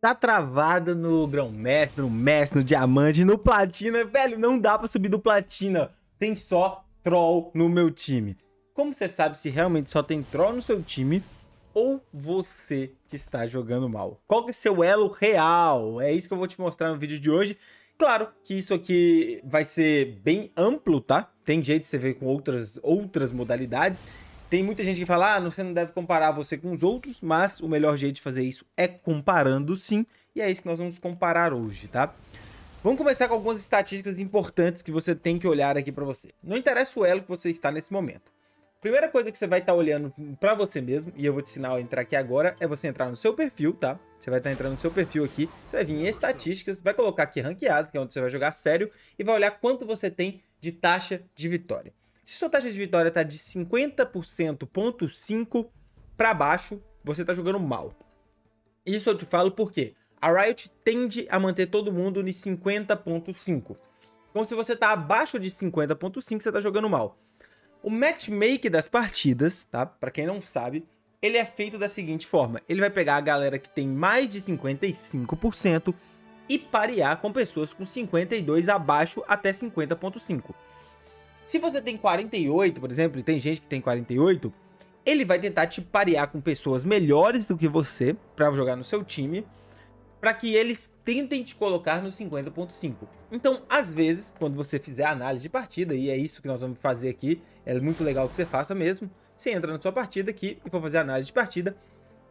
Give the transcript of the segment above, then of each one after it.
tá travada no grão-mestre, no mestre, no diamante, no platina. Velho, não dá pra subir do platina. Tem só troll no meu time. Como você sabe se realmente só tem troll no seu time ou você que está jogando mal? Qual que é seu elo real? É isso que eu vou te mostrar no vídeo de hoje. Claro que isso aqui vai ser bem amplo, tá? Tem jeito de você ver com outras, outras modalidades. Tem muita gente que fala, ah, você não deve comparar você com os outros, mas o melhor jeito de fazer isso é comparando sim, e é isso que nós vamos comparar hoje, tá? Vamos começar com algumas estatísticas importantes que você tem que olhar aqui para você. Não interessa o elo que você está nesse momento. Primeira coisa que você vai estar tá olhando para você mesmo, e eu vou te ensinar a entrar aqui agora, é você entrar no seu perfil, tá? Você vai estar tá entrando no seu perfil aqui, você vai vir em estatísticas, vai colocar aqui ranqueado, que é onde você vai jogar sério, e vai olhar quanto você tem de taxa de vitória. Se sua taxa de vitória está de 50%, ponto 5 para baixo, você está jogando mal. Isso eu te falo porque a Riot tende a manter todo mundo em 50.5. Então se você está abaixo de 50.5, você está jogando mal. O matchmake das partidas, tá? Para quem não sabe, ele é feito da seguinte forma. Ele vai pegar a galera que tem mais de 55% e parear com pessoas com 52 abaixo até 50.5. Se você tem 48, por exemplo, e tem gente que tem 48, ele vai tentar te parear com pessoas melhores do que você para jogar no seu time, para que eles tentem te colocar no 50.5. Então, às vezes, quando você fizer a análise de partida, e é isso que nós vamos fazer aqui, é muito legal que você faça mesmo, você entra na sua partida aqui e for fazer a análise de partida,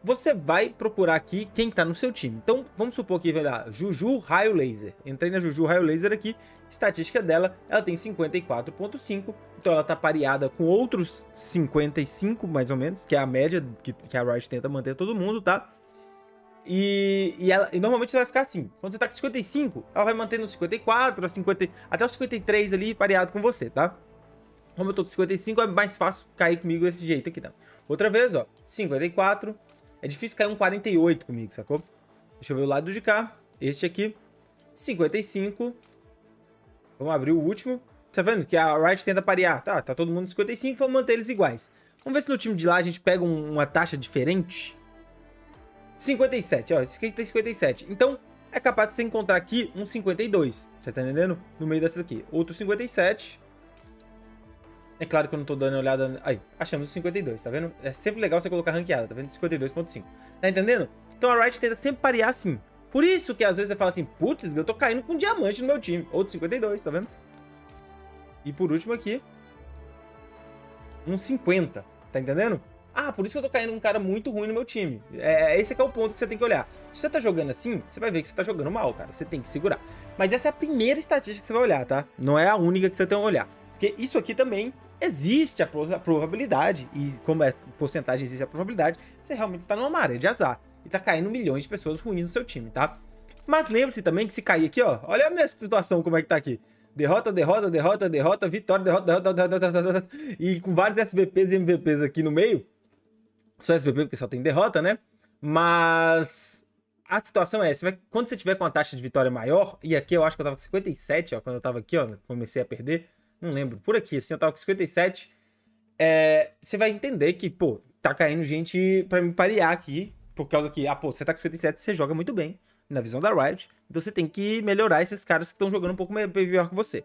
você vai procurar aqui quem está no seu time. Então, vamos supor que vai dar Juju Raio Laser. Entrei na Juju Raio Laser aqui, estatística dela, ela tem 54.5, então ela está pareada com outros 55, mais ou menos, que é a média que, que a Riot tenta manter todo mundo, tá? E, e, ela, e normalmente você vai ficar assim, quando você tá com 55, ela vai manter no 54, a 50, até os 53 ali, pareado com você, tá? Como eu tô com 55, é mais fácil cair comigo desse jeito aqui, tá? Outra vez, ó, 54, é difícil cair um 48 comigo, sacou? Deixa eu ver o lado de cá. Este aqui. 55. Vamos abrir o último. Tá vendo que a Riot tenta parear? Tá, tá todo mundo 55, vamos manter eles iguais. Vamos ver se no time de lá a gente pega um, uma taxa diferente. 57, ó, esse aqui tem 57. Então, é capaz de você encontrar aqui um 52. Você tá entendendo? No meio dessas aqui. Outro 57. É claro que eu não tô dando uma olhada... Aí, achamos o 52, tá vendo? É sempre legal você colocar ranqueada, tá vendo? 52.5. Tá entendendo? Então a Riot tenta sempre parear assim. Por isso que às vezes você fala assim, putz, eu tô caindo com um diamante no meu time. Outro 52, tá vendo? E por último aqui, um 50, tá entendendo? Ah, por isso que eu tô caindo com um cara muito ruim no meu time. É, esse é, é o ponto que você tem que olhar. Se você tá jogando assim, você vai ver que você tá jogando mal, cara. Você tem que segurar. Mas essa é a primeira estatística que você vai olhar, tá? Não é a única que você tem que olhar. Porque isso aqui também existe a probabilidade, e como é porcentagem existe a probabilidade, você realmente está numa maré de azar. E tá caindo milhões de pessoas ruins no seu time, tá? Mas lembre-se também que se cair aqui, ó, olha a minha situação como é que tá aqui. Derrota, derrota, derrota, derrota, vitória, derrota, derrota, derrota, derrota, derrota, e com vários SVPs e MVPs aqui no meio. Só SVP porque só tem derrota, né? Mas a situação é, você vai, quando você tiver com uma taxa de vitória maior, e aqui eu acho que eu tava com 57, ó, quando eu tava aqui, ó, comecei a perder, não lembro, por aqui, assim, eu tava com 57. É, você vai entender que, pô, tá caindo gente pra me parear aqui, por causa que, ah, pô, você tá com 57, você joga muito bem, na visão da Riot, então você tem que melhorar esses caras que estão jogando um pouco melhor que você.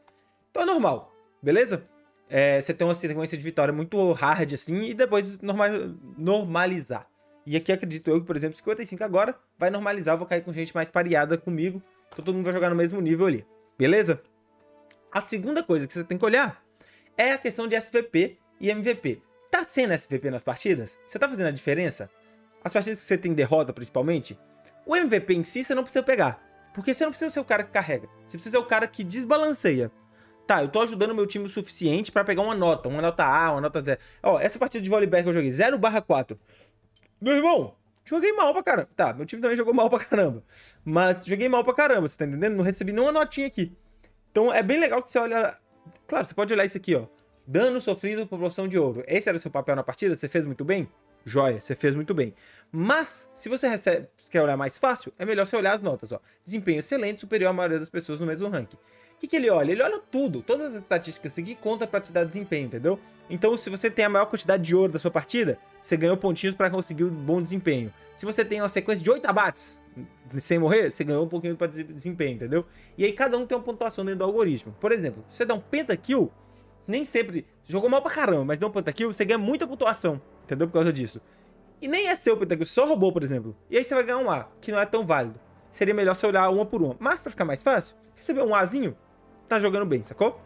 Então é normal, beleza? É, você tem uma sequência de vitória muito hard, assim, e depois normal, normalizar. E aqui acredito eu que, por exemplo, 55 agora vai normalizar, eu vou cair com gente mais pareada comigo, então todo mundo vai jogar no mesmo nível ali, beleza? A segunda coisa que você tem que olhar é a questão de SVP e MVP. Tá sendo SVP nas partidas? Você tá fazendo a diferença? As partidas que você tem derrota, principalmente, o MVP em si você não precisa pegar. Porque você não precisa ser o cara que carrega. Você precisa ser o cara que desbalanceia. Tá, eu tô ajudando meu time o suficiente para pegar uma nota. Uma nota A, uma nota Z. Ó, essa partida de voleibol que eu joguei, 0 barra 4. Meu irmão, joguei mal pra caramba. Tá, meu time também jogou mal pra caramba. Mas joguei mal pra caramba, você tá entendendo? Não recebi nenhuma notinha aqui. Então é bem legal que você olha. Claro, você pode olhar isso aqui, ó. Dano sofrido por poção de ouro. Esse era o seu papel na partida? Você fez muito bem? Joia, você fez muito bem. Mas, se você recebe, quer olhar mais fácil, é melhor você olhar as notas, ó. Desempenho excelente, superior à maioria das pessoas no mesmo ranking. O que, que ele olha? Ele olha tudo, todas as estatísticas aqui conta para te dar desempenho, entendeu? Então, se você tem a maior quantidade de ouro da sua partida, você ganhou pontinhos para conseguir um bom desempenho. Se você tem uma sequência de 8 abates, sem morrer, você ganhou um pouquinho para desempenho, entendeu? E aí cada um tem uma pontuação dentro do algoritmo. Por exemplo, se você dá um pentakill, nem sempre. Jogou mal pra caramba, mas deu um pentakill, você ganha muita pontuação, entendeu? Por causa disso. E nem é seu pentakill, só roubou, por exemplo. E aí você vai ganhar um A, que não é tão válido. Seria melhor você olhar uma por uma. Mas pra ficar mais fácil, receber um Azinho, tá jogando bem, sacou?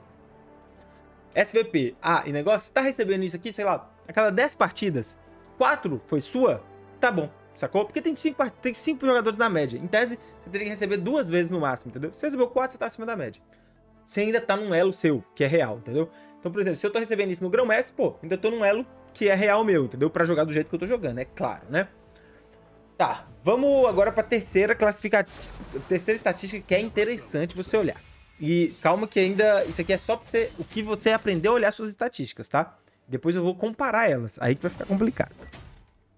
SVP, A e negócio, tá recebendo isso aqui, sei lá, a cada 10 partidas, 4 foi sua, tá bom, sacou? Porque tem 5 tem cinco jogadores na média. Em tese, você teria que receber duas vezes no máximo, entendeu? Se você recebeu 4, você tá acima da média. Você ainda tá num elo seu, que é real, entendeu? Então, por exemplo, se eu tô recebendo isso no grão mestre, pô, ainda tô num elo que é real meu, entendeu? Para jogar do jeito que eu tô jogando, é claro, né? Tá, vamos agora para terceira classificativa, terceira estatística que é interessante você olhar. E calma que ainda isso aqui é só pra você, o que você aprendeu a olhar suas estatísticas, tá? Depois eu vou comparar elas, aí que vai ficar complicado.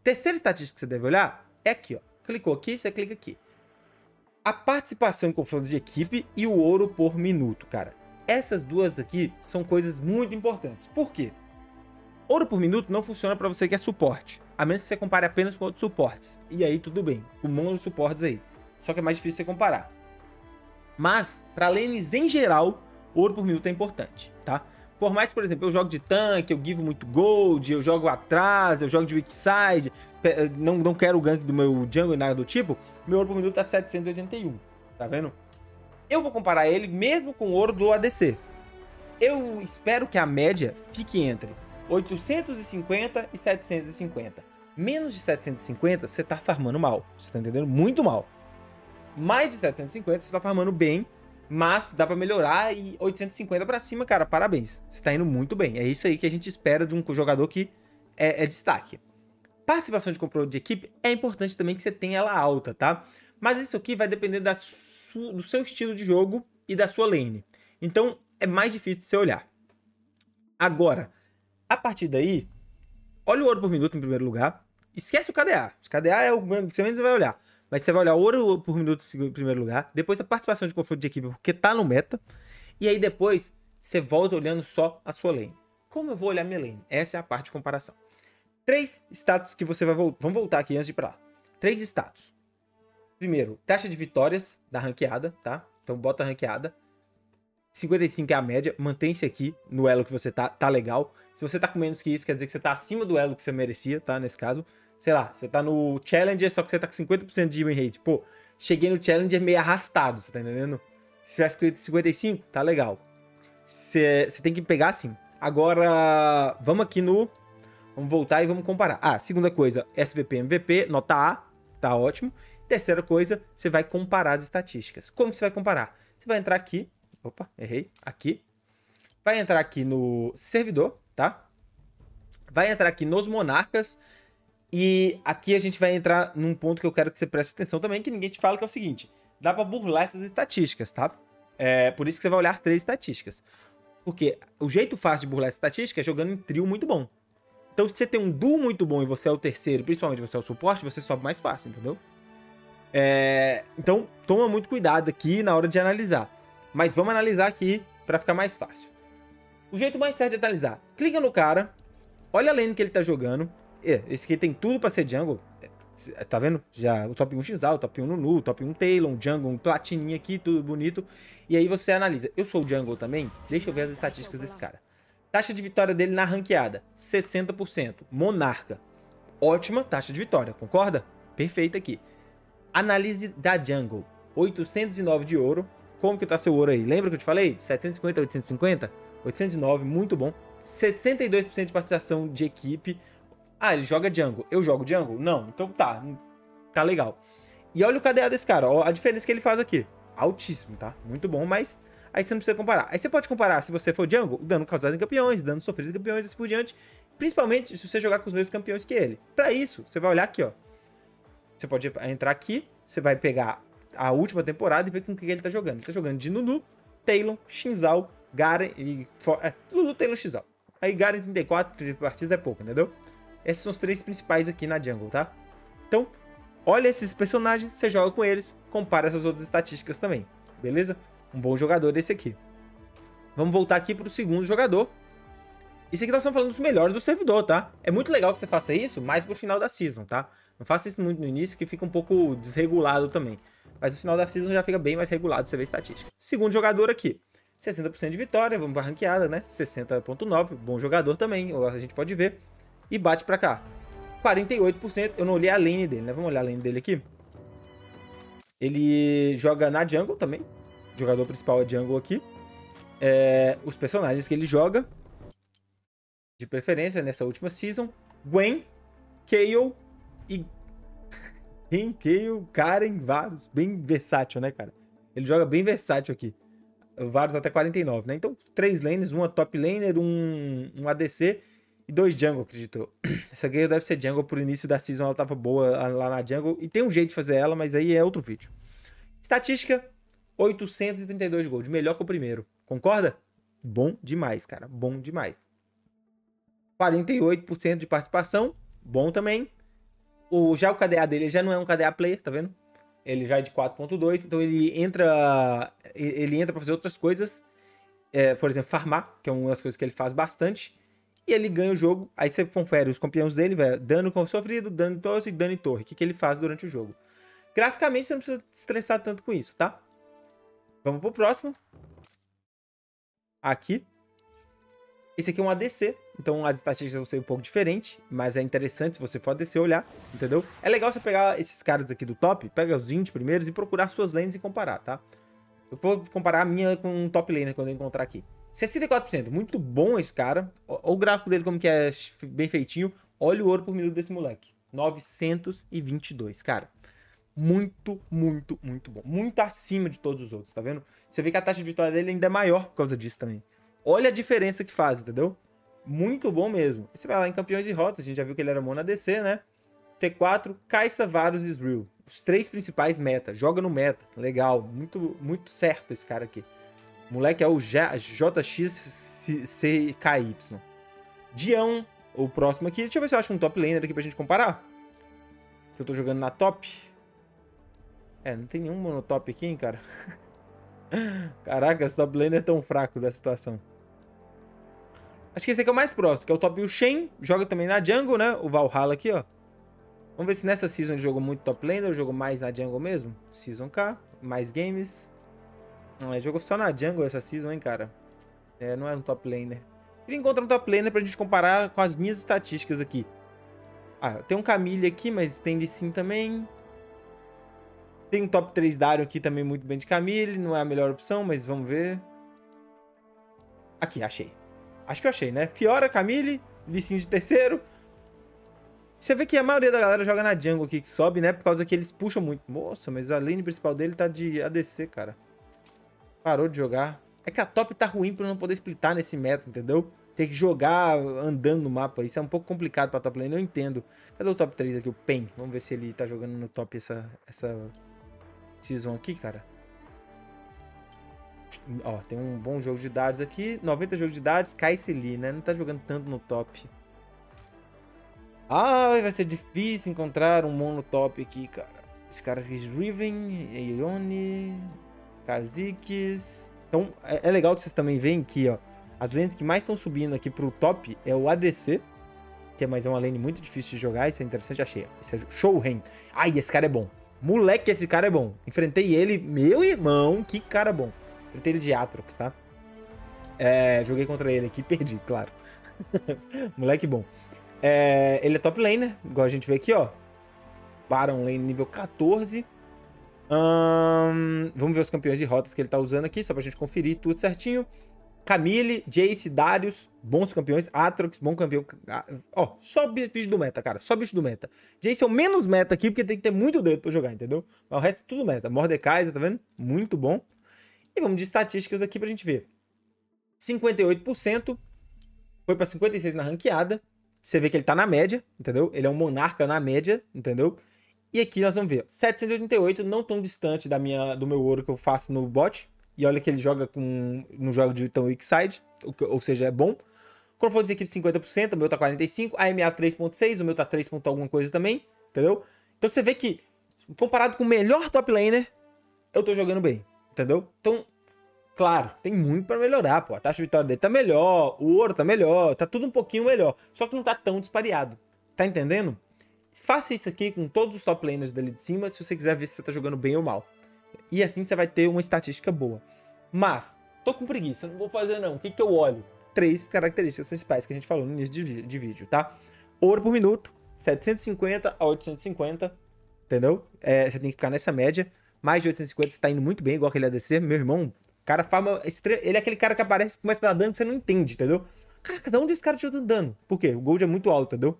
Terceira estatística que você deve olhar é aqui, ó. Clicou aqui, você clica aqui. A participação em confrontos de equipe e o ouro por minuto, cara. Essas duas aqui são coisas muito importantes. Por quê? Ouro por minuto não funciona para você que é suporte, a menos que você compare apenas com outros suportes. E aí tudo bem, com um monte de suportes aí. Só que é mais difícil você comparar. Mas, para lanes em geral, ouro por minuto é importante, tá? Por mais por exemplo, eu jogo de tanque, eu give muito gold, eu jogo atrás, eu jogo de weak side, não, não quero o gank do meu jungle e nada do tipo, meu ouro por minuto tá 781, tá vendo? Eu vou comparar ele mesmo com o ouro do ADC. Eu espero que a média fique entre 850 e 750. Menos de 750, você tá farmando mal. Você tá entendendo? Muito mal. Mais de 750, você tá farmando bem. Mas dá para melhorar e 850 para cima, cara, parabéns. Você tá indo muito bem. É isso aí que a gente espera de um jogador que é, é destaque. Participação de controle de equipe é importante também que você tenha ela alta, tá? Mas isso aqui vai depender da do seu estilo de jogo e da sua lane. Então é mais difícil de você olhar. Agora, a partir daí, olha o ouro por minuto em primeiro lugar. Esquece o KDA. O KDA é o que você menos vai olhar. Mas você vai olhar ouro por minuto em primeiro lugar. Depois a participação de confronto de equipe, porque tá no meta. E aí depois você volta olhando só a sua lane. Como eu vou olhar minha lane? Essa é a parte de comparação. Três status que você vai voltar. Vamos voltar aqui antes de ir pra lá. Três status. Primeiro, taxa de vitórias da ranqueada, tá? Então bota a ranqueada. 55 é a média, mantém-se aqui no elo que você tá, tá legal. Se você tá com menos que isso, quer dizer que você tá acima do elo que você merecia, tá? Nesse caso. Sei lá, você tá no Challenger, só que você tá com 50% de win rate. Pô, cheguei no Challenger meio arrastado, você tá entendendo? Se tiver 55, tá legal. Você tem que pegar assim. Agora, vamos aqui no... Vamos voltar e vamos comparar. Ah, segunda coisa, SVP, MVP, nota A, tá ótimo. Terceira coisa, você vai comparar as estatísticas. Como que você vai comparar? Você vai entrar aqui, opa, errei, aqui. Vai entrar aqui no servidor, tá? Vai entrar aqui nos monarcas e aqui a gente vai entrar num ponto que eu quero que você preste atenção também, que ninguém te fala, que é o seguinte. Dá pra burlar essas estatísticas, tá? É por isso que você vai olhar as três estatísticas. Porque o jeito fácil de burlar essa estatística é jogando em trio muito bom. Então, se você tem um duo muito bom e você é o terceiro, principalmente você é o suporte, você sobe mais fácil, entendeu? É... Então, toma muito cuidado aqui na hora de analisar. Mas vamos analisar aqui para ficar mais fácil. O jeito mais certo de analisar. Clica no cara, olha a lane que ele tá jogando, é, esse aqui tem tudo pra ser jungle. É, tá vendo? Já o top 1 Xal, o top 1 Nunu, o top 1 Talon, jungle, um platininha aqui, tudo bonito. E aí você analisa. Eu sou jungle também? Deixa eu ver as estatísticas desse cara. Taxa de vitória dele na ranqueada, 60%. Monarca, ótima taxa de vitória, concorda? Perfeito aqui. Análise da jungle, 809 de ouro. Como que tá seu ouro aí? Lembra que eu te falei? 750, 850? 809, muito bom. 62% de participação de equipe, ah, ele joga jungle. Eu jogo jungle? Não. Então tá. Tá legal. E olha o KDA desse cara. Ó, a diferença que ele faz aqui. Altíssimo, tá? Muito bom, mas aí você não precisa comparar. Aí você pode comparar, se você for jungle, dano causado em campeões, dano sofrido em campeões e assim por diante. Principalmente se você jogar com os mesmos campeões que ele. Pra isso, você vai olhar aqui, ó. Você pode entrar aqui, você vai pegar a última temporada e ver com o que ele tá jogando. Ele tá jogando de Nunu, Talon, Shinzal, Garen e... É, Nunu, Talon, Shinzal. Aí Garen 34 partidas é pouco, entendeu? Esses são os três principais aqui na jungle, tá? Então, olha esses personagens, você joga com eles, compara essas outras estatísticas também, beleza? Um bom jogador esse aqui. Vamos voltar aqui para o segundo jogador. Isso aqui nós estamos falando dos melhores do servidor, tá? É muito legal que você faça isso mais pro final da season, tá? Não faça isso muito no início, que fica um pouco desregulado também. Mas no final da season já fica bem mais regulado você vê a estatística. Segundo jogador aqui, 60% de vitória, vamos pra ranqueada, né? 60.9, bom jogador também, a gente pode ver. E bate pra cá. 48%, eu não olhei a lane dele, né? Vamos olhar a lane dele aqui. Ele joga na jungle também. O jogador principal é jungle aqui. É, os personagens que ele joga, de preferência nessa última season, Gwen, Kayle e... Gwen, Kayle, Karen, vários. Bem versátil, né, cara? Ele joga bem versátil aqui. Vários até 49, né? Então, três lanes, uma top laner, um, um ADC e dois jungle, acredito. Essa guerra deve ser jungle, por início da season ela tava boa lá na jungle. E tem um jeito de fazer ela, mas aí é outro vídeo. Estatística, 832 de gold, melhor que o primeiro. Concorda? Bom demais, cara, bom demais. 48% de participação, bom também. O, já o KDA dele já não é um KDA player, tá vendo? Ele já é de 4.2, então ele entra ele entra para fazer outras coisas. É, por exemplo, farmar, que é uma das coisas que ele faz bastante. E ele ganha o jogo. Aí você confere os campeões dele, velho. Dano sofrido, dano em torre e dano em torre. O que, que ele faz durante o jogo. Graficamente, você não precisa estressar tanto com isso, tá? Vamos pro próximo. Aqui. Esse aqui é um ADC, então as estatísticas vão ser um pouco diferentes, mas é interessante se você for ADC olhar, entendeu? É legal você pegar esses caras aqui do top, pega os 20 primeiros e procurar suas lanes e comparar, tá? Eu vou comparar a minha com um top laner quando eu encontrar aqui. 64%, muito bom esse cara. Olha o gráfico dele como que é bem feitinho. Olha o ouro por minuto desse moleque. 922, cara. Muito, muito, muito bom. Muito acima de todos os outros, tá vendo? Você vê que a taxa de vitória dele ainda é maior por causa disso também. Olha a diferença que faz, entendeu? Muito bom mesmo. Você vai lá em campeões de rotas, a gente já viu que ele era Mona DC, né? T4, Kaisa, Varus e Israel. Os três principais meta. Joga no meta. Legal. Muito, muito certo esse cara aqui. O moleque é o JXCKY. Dião, o próximo aqui. Deixa eu ver se eu acho um top laner aqui pra gente comparar. Que eu tô jogando na top. É, não tem nenhum monotop aqui, hein, cara. Caraca, esse top laner é tão fraco da situação. Acho que esse aqui é o mais próximo, que é o top Shen. Joga também na jungle, né? O Valhalla aqui, ó. Vamos ver se nessa season ele jogou muito top laner ou jogou mais na jungle mesmo. Season K, mais games. Ele jogou só na jungle essa season, hein, cara. É, não é um top laner. Queria encontrar um top laner pra gente comparar com as minhas estatísticas aqui. Ah, tem um Camille aqui, mas tem sim também. Tem um top 3 Dario aqui também muito bem de Camille. Não é a melhor opção, mas vamos ver. Aqui, achei. Acho que eu achei, né? Fiora, Camille, Lee de terceiro. Você vê que a maioria da galera joga na jungle aqui que sobe, né? Por causa que eles puxam muito. Nossa, mas a lane principal dele tá de ADC, cara. Parou de jogar. É que a top tá ruim pra não poder splitar nesse meta, entendeu? Tem que jogar andando no mapa. Isso é um pouco complicado pra top lane, eu entendo. Cadê o top 3 aqui? O Pen. Vamos ver se ele tá jogando no top essa, essa season aqui, cara. Ó, tem um bom jogo de dados aqui. 90 jogos de dados, Kaiseli, né? Não tá jogando tanto no top. Ah, vai ser difícil encontrar um mono top aqui, cara. Esse cara aqui, Riven, Eone, Kha'Zix. Então, é, é, legal que vocês também veem que, ó, as lanes que mais estão subindo aqui pro top é o ADC, que é mais é uma lane muito difícil de jogar, isso é interessante, achei. Esse é Shouhen. Ai, esse cara é bom. Moleque, esse cara é bom. Enfrentei ele, meu irmão, que cara bom. Enfrentei ele de Atrox, tá? É, joguei contra ele aqui, perdi, claro. Moleque bom. É, ele é top laner, igual a gente vê aqui, ó. Baron lane nível 14. Vamos ver os campeões de rotas que ele tá usando aqui, só pra gente conferir tudo certinho. Camille, Jace, Darius, bons campeões. Atrox, bom campeão. Ah, ó, só bicho do meta, cara. Só bicho do meta. Jace é o menos meta aqui, porque tem que ter muito dedo pra jogar, entendeu? Mas o resto é tudo meta. Mordecai, tá vendo? Muito bom. E vamos de estatísticas aqui pra gente ver. 58%. Foi pra 56 na ranqueada. Você vê que ele tá na média, entendeu? Ele é um monarca na média, entendeu? E aqui nós vamos ver, 788, não tão distante da minha, do meu ouro que eu faço no bot. E olha que ele joga com no jogo de tão weak side, ou seja, é bom. Confronto de equipe 50%, o meu tá 45%, AMA 3.6, o meu tá 3. alguma coisa também, entendeu? Então você vê que, comparado com o melhor top laner, eu tô jogando bem, entendeu? Então, Claro, tem muito para melhorar, pô. A taxa de vitória dele tá melhor, o ouro tá melhor, tá tudo um pouquinho melhor. Só que não tá tão dispareado. Tá entendendo? Faça isso aqui com todos os top laners dali de cima se você quiser ver se você tá jogando bem ou mal. E assim você vai ter uma estatística boa. Mas, tô com preguiça, não vou fazer não. O que, que eu olho? Três características principais que a gente falou no início de, de vídeo, tá? Ouro por minuto, 750 a 850, entendeu? É, você tem que ficar nessa média. Mais de 850 você tá indo muito bem, igual aquele ADC. Meu irmão, cara farma. Ele é aquele cara que aparece e começa a dar dano que você não entende, entendeu? Caraca, de onde esse cara dando dano? Por quê? O gold é muito alto, entendeu?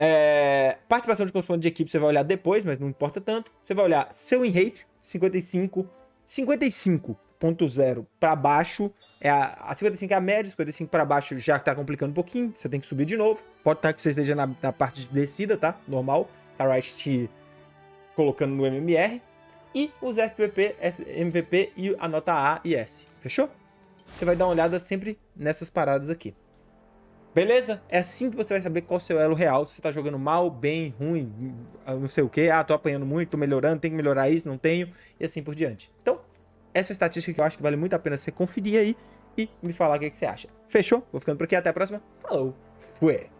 É, participação de confronto de equipe você vai olhar depois, mas não importa tanto. Você vai olhar seu win rate, 55. 55.0 para baixo, é a, a 55 é a média, 55 para baixo já tá complicando um pouquinho, você tem que subir de novo. Pode estar tá que você esteja na, na, parte de descida, tá? Normal. Tá right te colocando no MMR. E os FVP, MVP e a nota A e S. Fechou? Você vai dar uma olhada sempre nessas paradas aqui. Beleza? É assim que você vai saber qual é seu elo real. Se você tá jogando mal, bem, ruim, não sei o que. Ah, tô apanhando muito, tô melhorando, tenho que melhorar isso, não tenho. E assim por diante. Então, essa é estatística que eu acho que vale muito a pena você conferir aí e me falar o que, que você acha. Fechou? Vou ficando por aqui. Até a próxima. Falou. Fui.